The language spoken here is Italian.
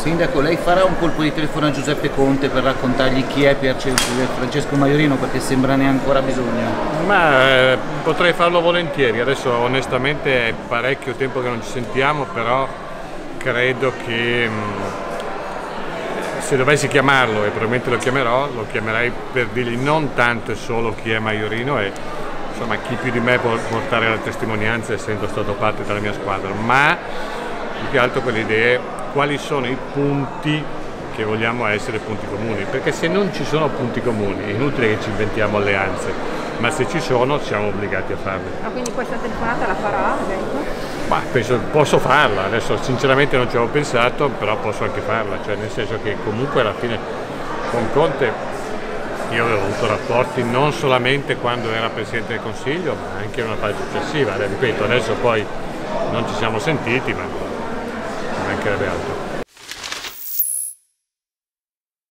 Sindaco, lei farà un colpo di telefono a Giuseppe Conte per raccontargli chi è Francesco Maiorino perché sembra ne ha ancora bisogno? Ma eh, potrei farlo volentieri, adesso onestamente è parecchio tempo che non ci sentiamo, però credo che mh, mm, se dovessi chiamarlo, e probabilmente lo chiamerò, lo chiamerei per dirgli non tanto e solo chi è Maiorino e insomma chi più di me può portare la testimonianza essendo stato parte della mia squadra, ma più che altro quelle idee, quali sono i punti che vogliamo essere punti comuni, perché se non ci sono punti comuni è inutile che ci inventiamo alleanze, ma se ci sono siamo obbligati a farle. Ma quindi questa telefonata la farà? Ma penso, posso farla, adesso sinceramente non ci avevo pensato, però posso anche farla, cioè nel senso che comunque alla fine con Conte io avevo avuto rapporti non solamente quando era Presidente del Consiglio, ma anche in una fase successiva. Ripeto, adesso poi non ci siamo sentiti, ma mancherebbe altro.